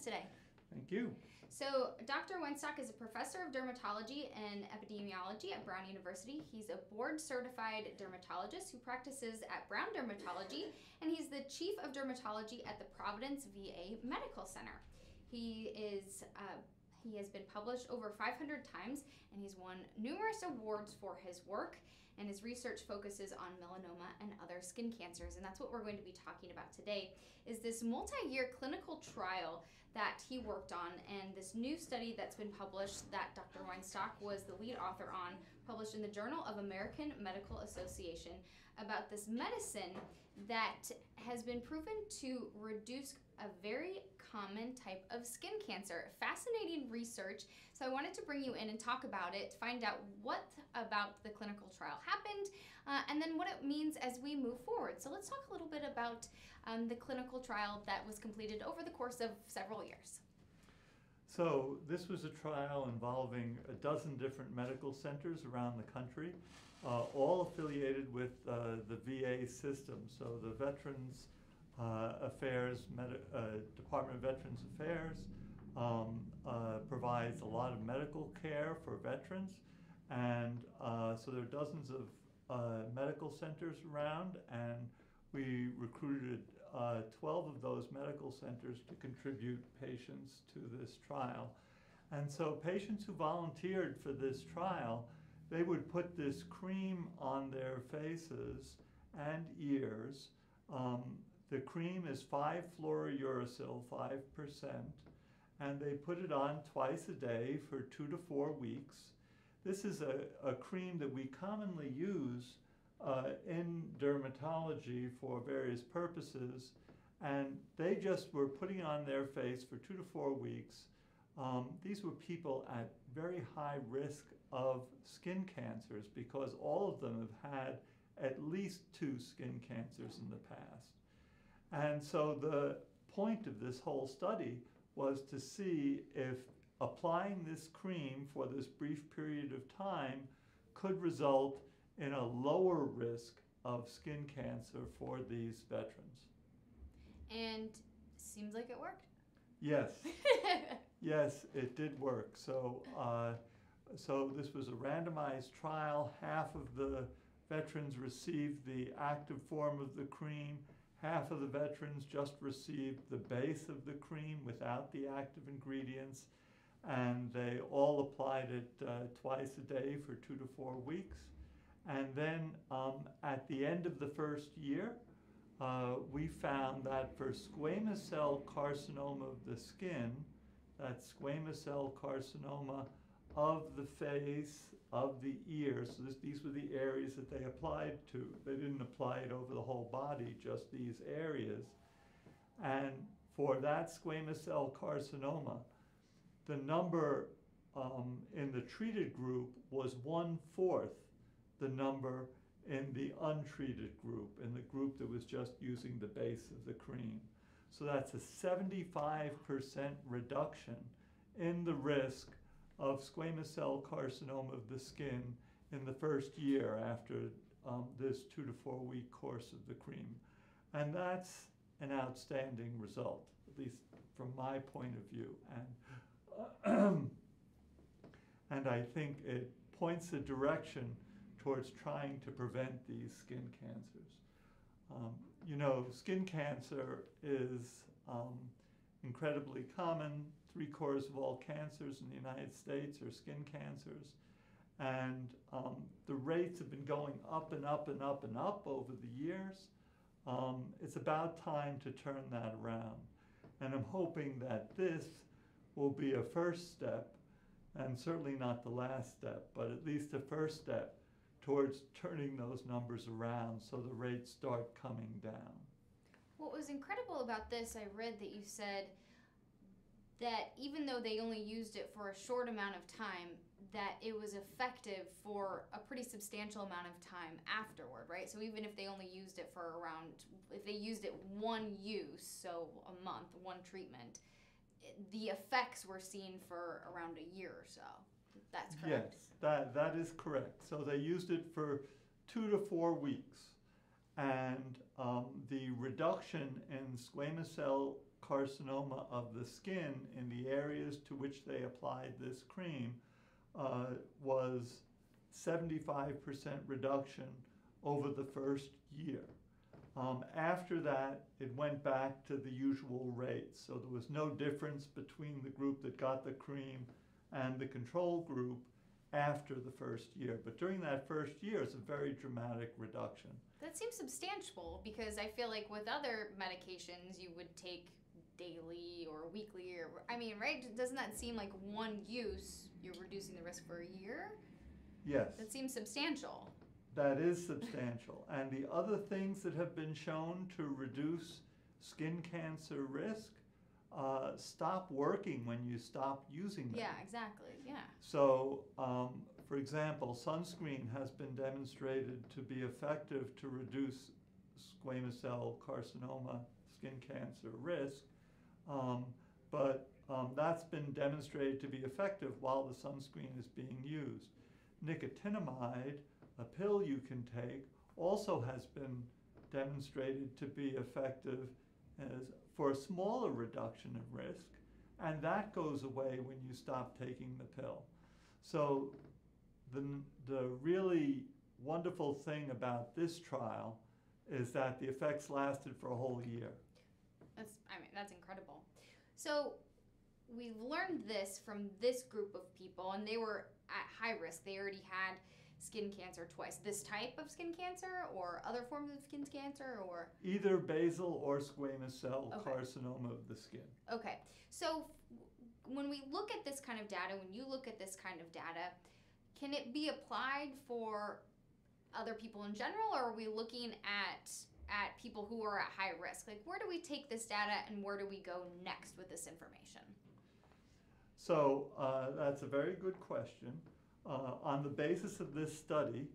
us today. Thank you. So, Dr. Weinstock is a professor of dermatology and epidemiology at Brown University. He's a board certified dermatologist who practices at Brown Dermatology, and he's the chief of dermatology at the Providence VA Medical Center. He is uh, he has been published over 500 times and he's won numerous awards for his work and his research focuses on melanoma and other skin cancers and that's what we're going to be talking about today is this multi-year clinical trial that he worked on and this new study that's been published that Dr. Weinstock was the lead author on published in the Journal of American Medical Association about this medicine that has been proven to reduce a very common type of skin cancer. Fascinating research. So I wanted to bring you in and talk about it, to find out what about the clinical trial happened, uh, and then what it means as we move forward. So let's talk a little bit about um, the clinical trial that was completed over the course of several years. So this was a trial involving a dozen different medical centers around the country, uh, all affiliated with uh, the VA system. So the Veterans Affairs, Medi uh, Department of Veterans Affairs um, uh, provides a lot of medical care for veterans. And uh, so there are dozens of medical centers around and we recruited uh, 12 of those medical centers to contribute patients to this trial. And so patients who volunteered for this trial, they would put this cream on their faces and ears. Um, the cream is 5-fluorouracil, 5%, and they put it on twice a day for two to four weeks. This is a, a cream that we commonly use uh, in dermatology for various purposes, and they just were putting on their face for two to four weeks. Um, these were people at very high risk of skin cancers because all of them have had at least two skin cancers in the past. And so the point of this whole study was to see if applying this cream for this brief period of time could result in a lower risk of skin cancer for these veterans. And seems like it worked. Yes. yes, it did work. So, uh, so this was a randomized trial. Half of the veterans received the active form of the cream. Half of the veterans just received the base of the cream without the active ingredients. And they all applied it uh, twice a day for two to four weeks. And then um, at the end of the first year, uh, we found that for squamous cell carcinoma of the skin, that squamous cell carcinoma of the face, of the ear, so this, these were the areas that they applied to. They didn't apply it over the whole body, just these areas. And for that squamous cell carcinoma, the number um, in the treated group was one fourth the number in the untreated group, in the group that was just using the base of the cream. So that's a 75% reduction in the risk of squamous cell carcinoma of the skin in the first year after um, this two to four week course of the cream. And that's an outstanding result, at least from my point of view. And, and I think it points a direction towards trying to prevent these skin cancers. Um, you know, skin cancer is um, incredibly common. Three quarters of all cancers in the United States are skin cancers. And um, the rates have been going up and up and up and up over the years. Um, it's about time to turn that around. And I'm hoping that this will be a first step, and certainly not the last step, but at least a first step towards turning those numbers around so the rates start coming down. What was incredible about this, I read that you said that even though they only used it for a short amount of time, that it was effective for a pretty substantial amount of time afterward, right? So even if they only used it for around, if they used it one use, so a month, one treatment, the effects were seen for around a year or so. That's correct. Yes, that, that is correct. So they used it for two to four weeks. And um, the reduction in squamous cell carcinoma of the skin in the areas to which they applied this cream uh, was 75% reduction over the first year. Um, after that, it went back to the usual rates. So there was no difference between the group that got the cream and the control group after the first year. But during that first year, it's a very dramatic reduction. That seems substantial because I feel like with other medications you would take daily or weekly or I mean, right? Doesn't that seem like one use you're reducing the risk for a year? Yes. That seems substantial. That is substantial. and the other things that have been shown to reduce skin cancer risk uh, stop working when you stop using them. Yeah, exactly. Yeah. So, um, for example, sunscreen has been demonstrated to be effective to reduce squamous cell carcinoma skin cancer risk, um, but um, that's been demonstrated to be effective while the sunscreen is being used. Nicotinamide, a pill you can take, also has been demonstrated to be effective as for a smaller reduction of risk, and that goes away when you stop taking the pill. So the, the really wonderful thing about this trial is that the effects lasted for a whole year. That's I mean that's incredible. So we've learned this from this group of people and they were at high risk. They already had skin cancer twice. This type of skin cancer or other forms of skin cancer or Either basal or squamous cell Okay. carcinoma of the skin. Okay. So f- when we look at this kind of data, when you look at this kind of data, can it be applied for other people in general or are we looking at at people who are at high risk? Like where do we take this data and where do we go next with this information? So uh, that's a very good question. Uh, on the basis of this study,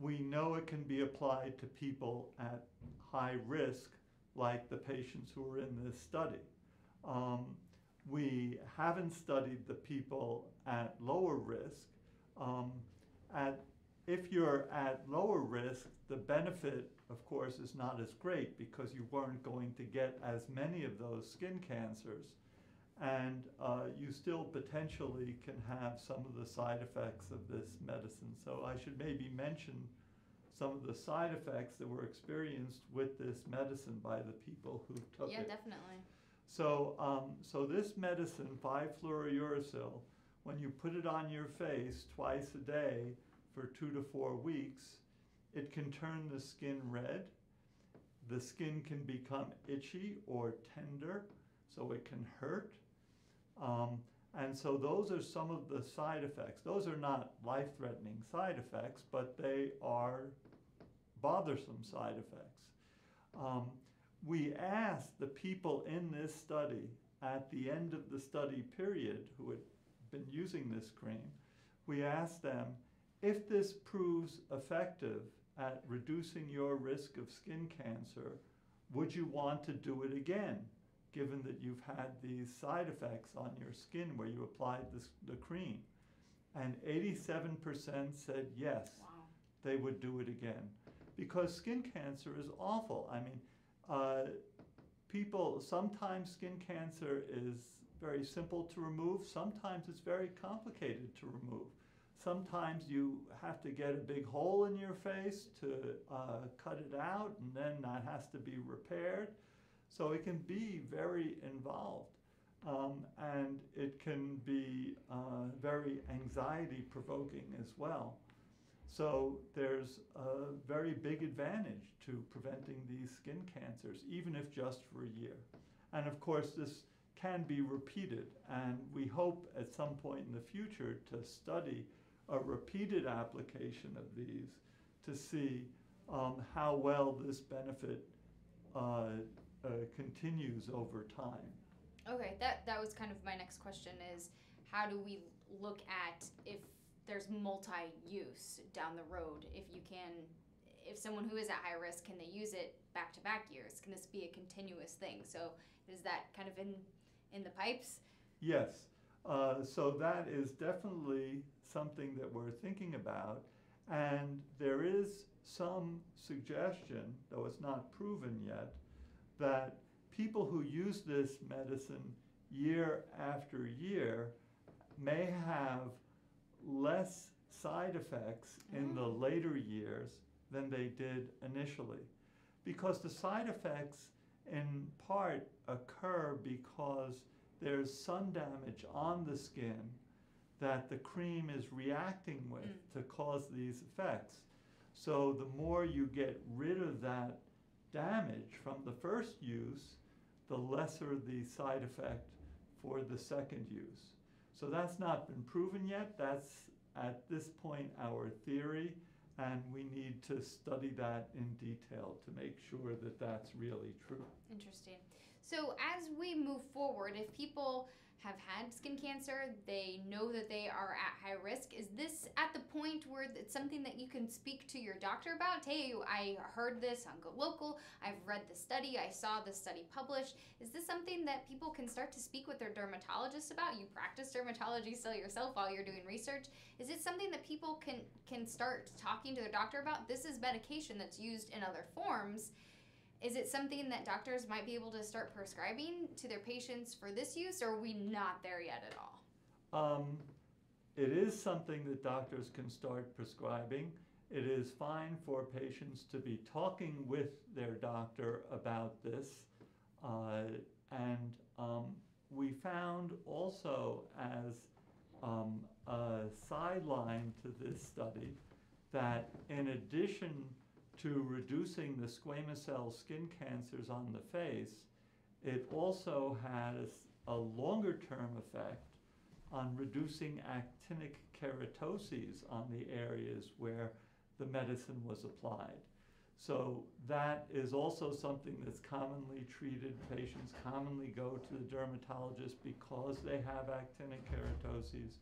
we know it can be applied to people at high risk, like the patients who are in this study. Um, we haven't studied the people at lower risk. Um, at, if you're at lower risk, the benefit, of course, is not as great because you weren't going to get as many of those skin cancers and uh, you still potentially can have some of the side effects of this medicine. So I should maybe mention some of the side effects that were experienced with this medicine by the people who took yeah, it. definitely. So, um, so this medicine, 5-fluorouracil, when you put it on your face twice a day for two to four weeks, it can turn the skin red. The skin can become itchy or tender, so it can hurt. Um, and so those are some of the side effects. Those are not life-threatening side effects, but they are bothersome side effects. Um, we asked the people in this study at the end of the study period who had been using this cream, we asked them if this proves effective at reducing your risk of skin cancer, would you want to do it again, given that you've had these side effects on your skin where you applied this, the cream? And 87% said yes Wow. they would do it again because skin cancer is awful. I mean, uh, people sometimes skin cancer is very simple to remove. Sometimes it's very complicated to remove. Sometimes you have to get a big hole in your face to uh, cut it out, and then that has to be repaired. So it can be very involved. Um, and it can be uh, very anxiety provoking as well. So there's a very big advantage to preventing these skin cancers, even if just for a year. And of course, this can be repeated, and we hope at some point in the future to study a repeated application of these to see um, how well this benefit uh, uh, continues over time. Okay, that that was kind of my next question is how do we look at if there's multi-use down the road? If you can if someone who is at high risk can they use it back to back years? Can this be a continuous thing? So is that kind of in in the pipes? Yes, uh, so that is definitely something that we're thinking about. And there is some suggestion, though it's not proven yet, that people who use this medicine year after year may have less side effects in the later years than they did initially. Because the side effects, in part, occur because there's sun damage on the skin that the cream is reacting with Mm. to cause these effects. So the more you get rid of that damage from the first use, the lesser the side effect for the second use. So that's not been proven yet. That's at this point our theory, and we need to study that in detail to make sure that that's really true. Interesting. So as we move forward, if people have had skin cancer, they know that they are at high risk. Is this at the point where it's something that you can speak to your doctor about? Hey, I heard this on Go Local. I've read the study. I saw the study published. Is this something that people can start to speak with their dermatologist about? You practice dermatology still yourself while you're doing research. Is it something that people can can start talking to their doctor about? This is medication that's used in other forms is it something that doctors might be able to start prescribing to their patients for this use, or are we not there yet at all? Um, it is something that doctors can start prescribing. It is fine for patients to be talking with their doctor about this. Uh, and um, we found also, as um, a sideline to this study, that in addition to reducing the squamous cell skin cancers on the face, it also has a longer term effect on reducing actinic keratoses on the areas where the medicine was applied. So that is also something that's commonly treated. Patients commonly go to the dermatologist because they have actinic keratoses.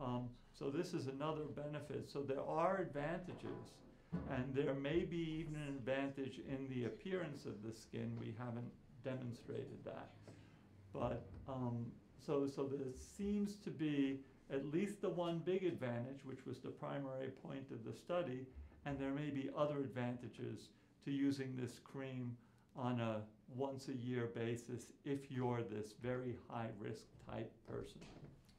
Um, so this is another benefit. So there are advantages, and there may be even an advantage in the appearance of the skin. We haven't demonstrated that. But um, so, so there seems to be at least the one big advantage, which was the primary point of the study, and there may be other advantages to using this cream on a once a year basis if you're this very high risk type person.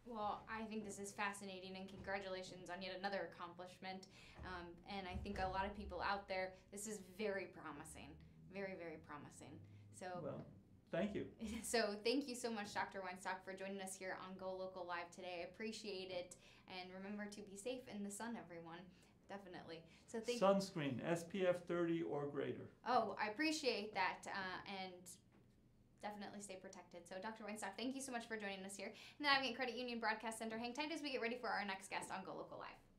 Well, I think this is fascinating, and congratulations on yet another accomplishment. Um, and I think a lot of people out there, this is very promising, very, very promising. So, Well, thank you. so thank you so much, Dr. Weinstock, for joining us here on Go Local Live today. I appreciate it, and remember to be safe in the sun, everyone. Definitely. So thank. Sunscreen, SPF 30 or greater. Oh, I appreciate that, uh, and definitely stay protected. So, Dr. Weinstock, thank you so much for joining us here in the Navigate Credit Union Broadcast Center. Hang tight as we get ready for our next guest on Go Local Live.